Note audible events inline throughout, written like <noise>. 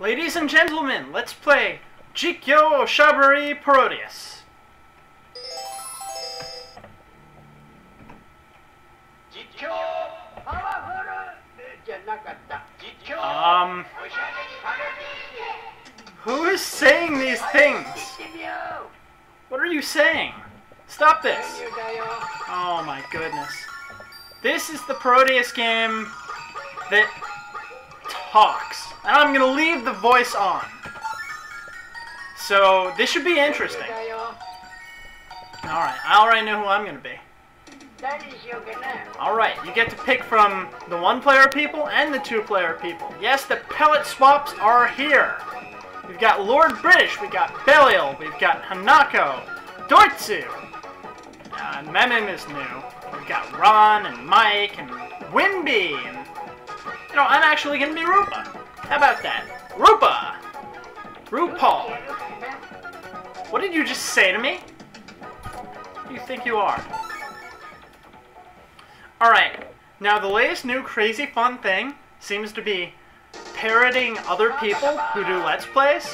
Ladies and gentlemen, let's play Jikkyo Oshaberi Parodius. Um... Who is saying these things? What are you saying? Stop this! Oh my goodness. This is the Parodius game that talks. And I'm gonna leave the voice on. So, this should be interesting. Alright, I already know who I'm gonna be. Alright, you get to pick from the one-player people and the two-player people. Yes, the pellet swaps are here. We've got Lord British, we've got Belial, we've got Hanako, Dortsu, uh, Memem is new. We've got Ron and Mike and Wimby and no, I'm actually gonna be Rupa. How about that? Rupa! RuPaul. What did you just say to me? Who do you think you are? Alright, now the latest new crazy fun thing seems to be parroting other people who do Let's Plays.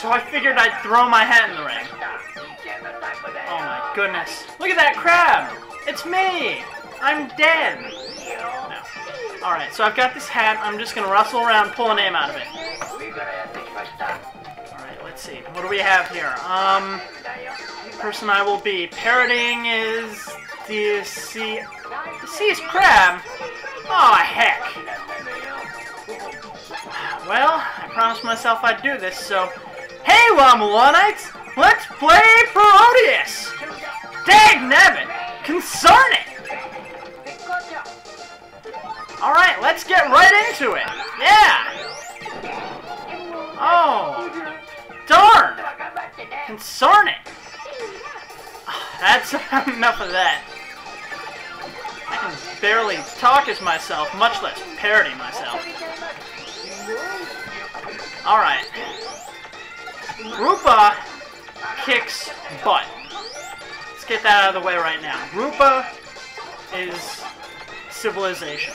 So I figured I'd throw my hat in the ring. Oh my goodness. Look at that crab! It's me! I'm dead! Alright, so I've got this hat. I'm just going to rustle around, pull a name out of it. Alright, let's see. What do we have here? Um, person I will be Parroting is the sea... The sea is crab? Oh, heck. Well, I promised myself I'd do this, so... Hey, Romulanites! Let's play Parodius! Dag nabbit! concerning. Alright, let's get right into it. Yeah! Oh! Darn! Concerning. it! That's <laughs> enough of that. I can barely talk as myself, much less parody myself. Alright. Rupa kicks butt. Let's get that out of the way right now. Rupa is civilization.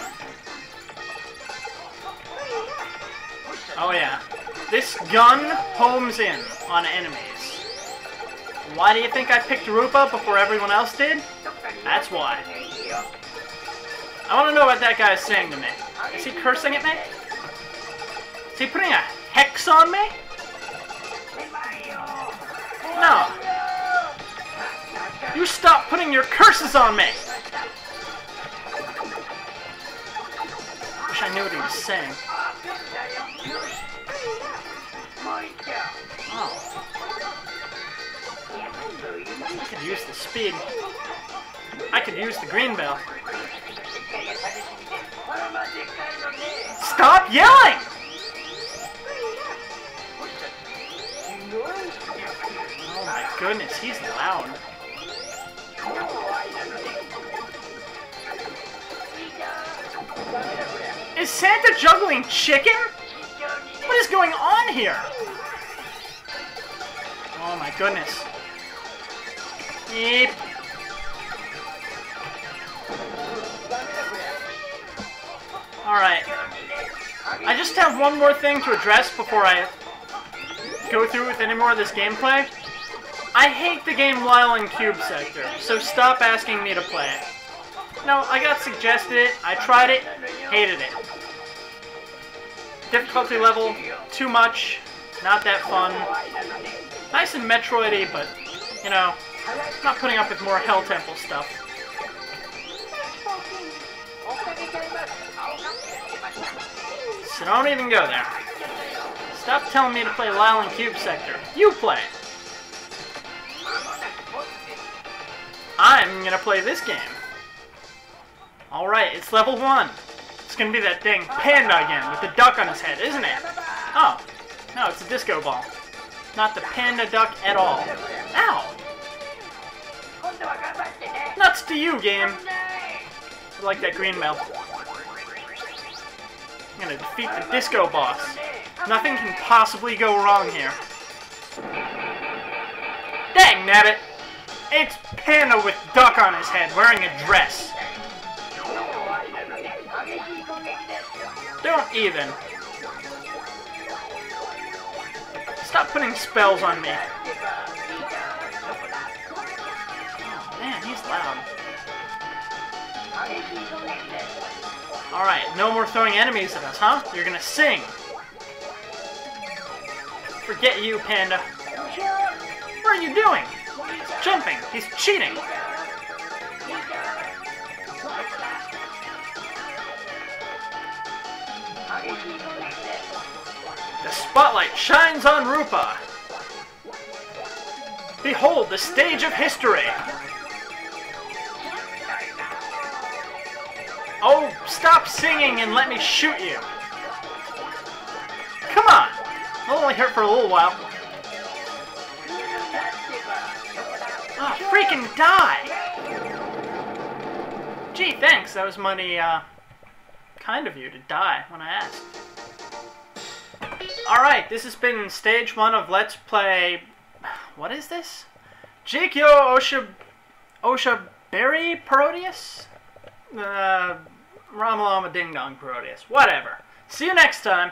Oh yeah. This gun homes in on enemies. Why do you think I picked Rupa before everyone else did? That's why. I want to know what that guy is saying to me. Is he cursing at me? Is he putting a hex on me? No. You stop putting your curses on me! Wish I knew what he was saying. I could use the speed. I could use the green bell. Stop yelling! Oh my goodness, he's loud. Is Santa juggling chicken? What is going on here? Oh my goodness. Yep. Alright. I just have one more thing to address before I go through with any more of this gameplay. I hate the game Lyle and Cube Sector, so stop asking me to play it. No, I got suggested it, I tried it, hated it. Difficulty level, too much, not that fun. Nice and Metroidy, but, you know, not putting up with more Hell Temple stuff. So don't even go there. Stop telling me to play Lyle and Cube Sector. You play I'm gonna play this game. Alright, it's level 1 gonna be that dang panda again with the duck on his head, isn't it? Oh, no, it's a disco ball. Not the panda duck at all. Ow! Nuts to you, game. I like that green bell. I'm gonna defeat the disco boss. Nothing can possibly go wrong here. Dang nabbit! It's Panda with duck on his head wearing a dress. Don't even. Stop putting spells on me. Oh, man, he's loud. Alright, no more throwing enemies at us, huh? You're gonna sing. Forget you, Panda. What are you doing? He's jumping. He's cheating. The spotlight shines on Rupa. Behold the stage of history. Oh, stop singing and let me shoot you. Come on. I'll only hurt for a little while. Oh, freaking die! Gee, thanks. That was money, uh, kind of you to die when I asked. Alright, this has been stage one of Let's Play... What is this? Jikkyo Osha... Osha Berry Parodius? Uh, Ramalama Ding Dong Parodius. Whatever. See you next time.